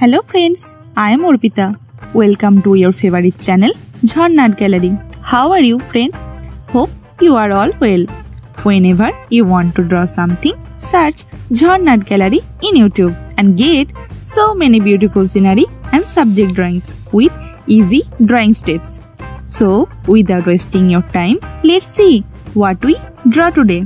Hello friends I am Arpita welcome to your favourite channel ঝর্নার gallery how are you friend hope you are all well whenever you want to draw something search ঝর্নার gallery in YouTube and get so many beautiful scenery and subject drawings with easy drawing steps so without wasting your time let's see what we draw today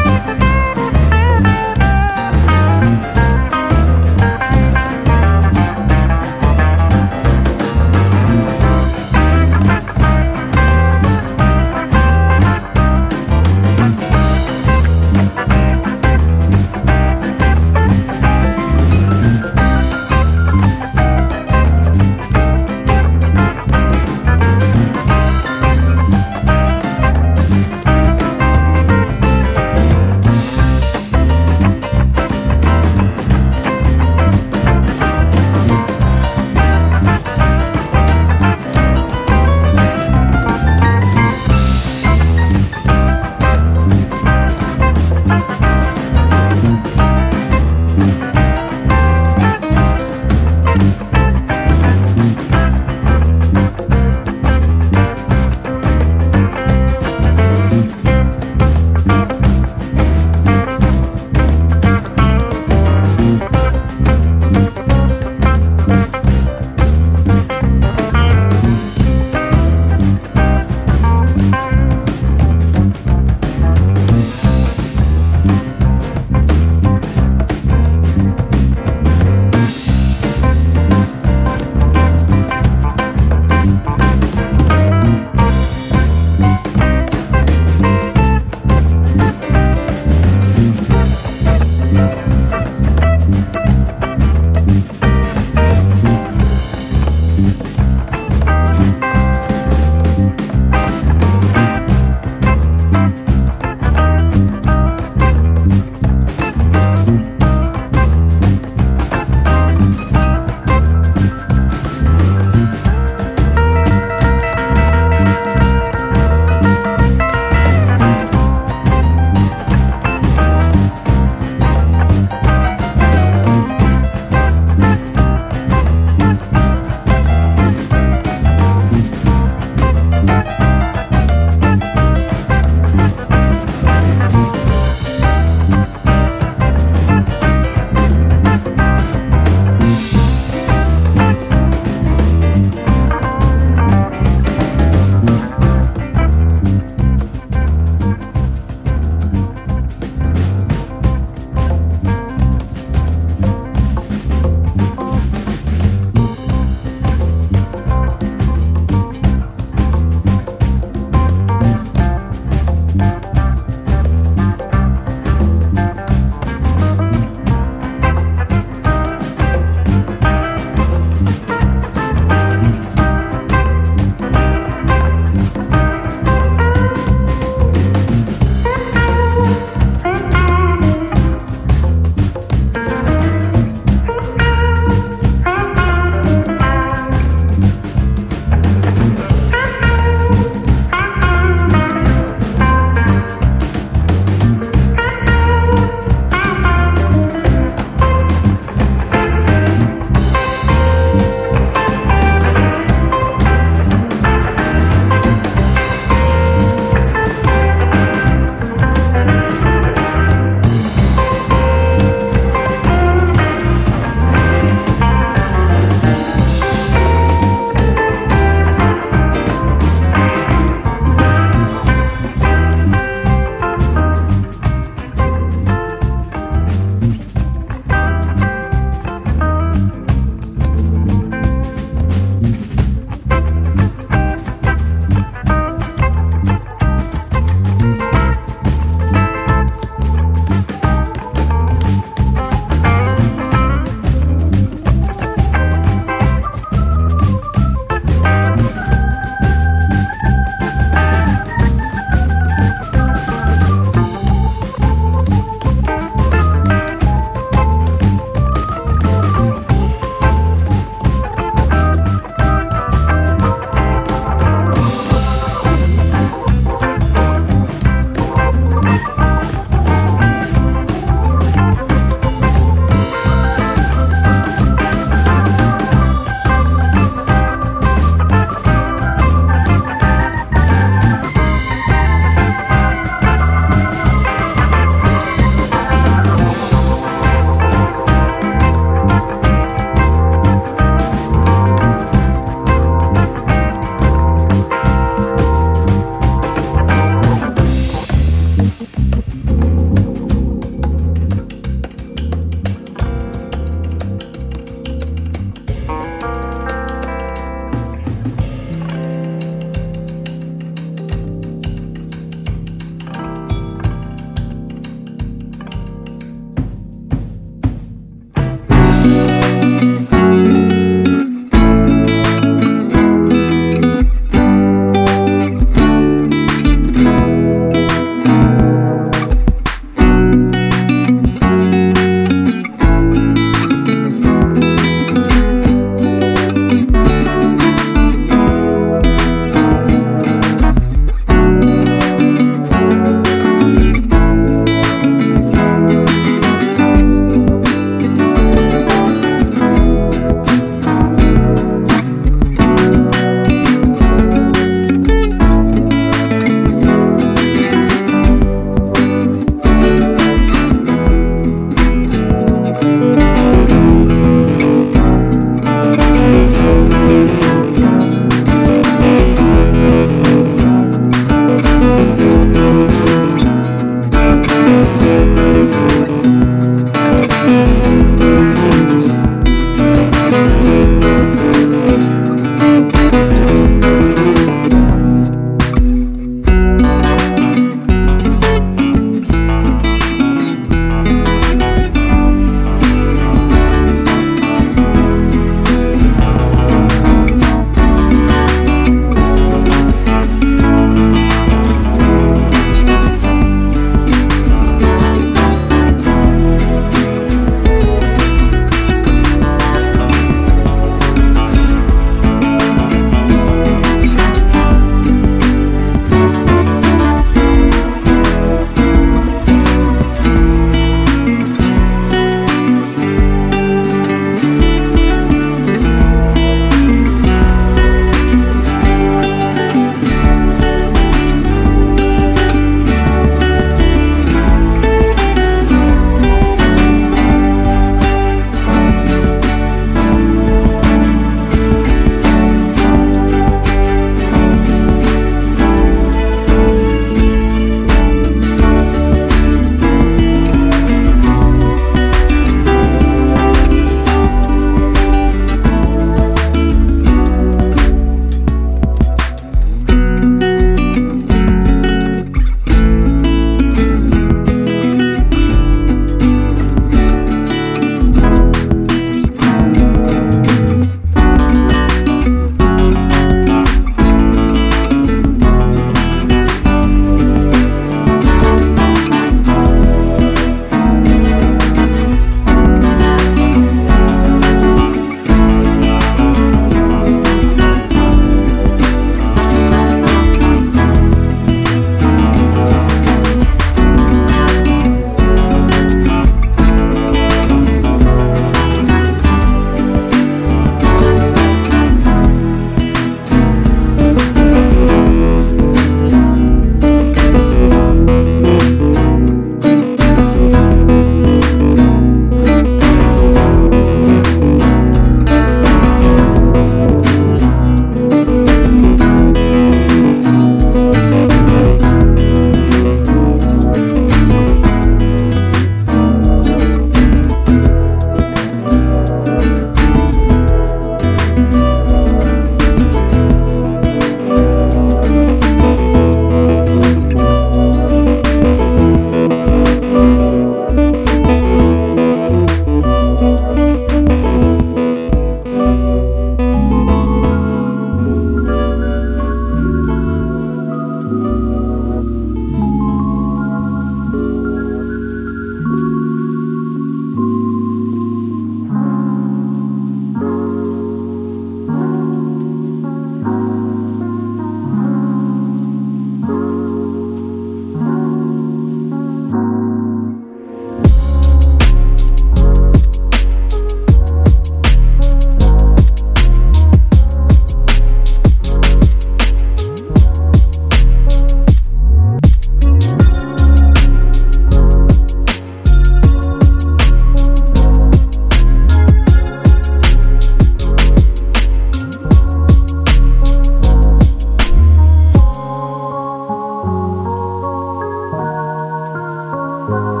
Thank you.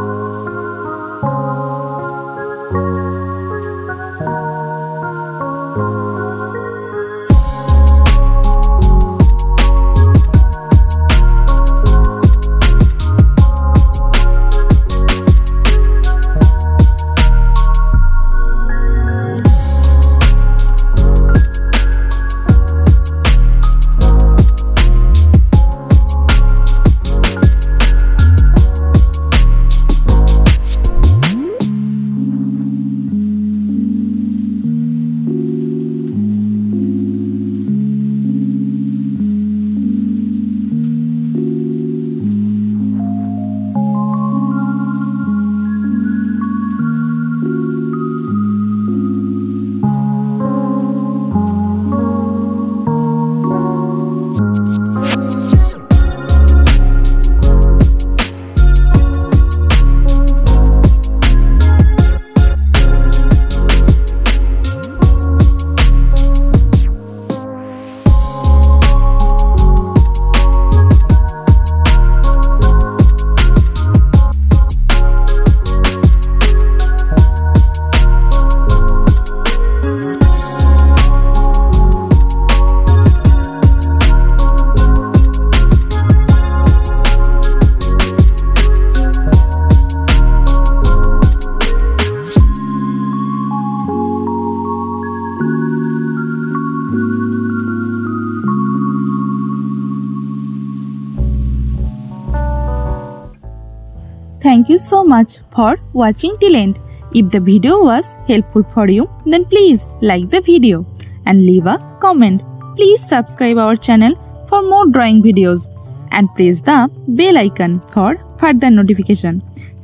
you so much for watching till end. If the video was helpful for you, then please like the video and leave a comment. Please subscribe our channel for more drawing videos and press the bell icon for further notification.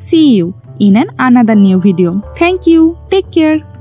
See you in an another new video. Thank you. Take care.